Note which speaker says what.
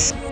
Speaker 1: you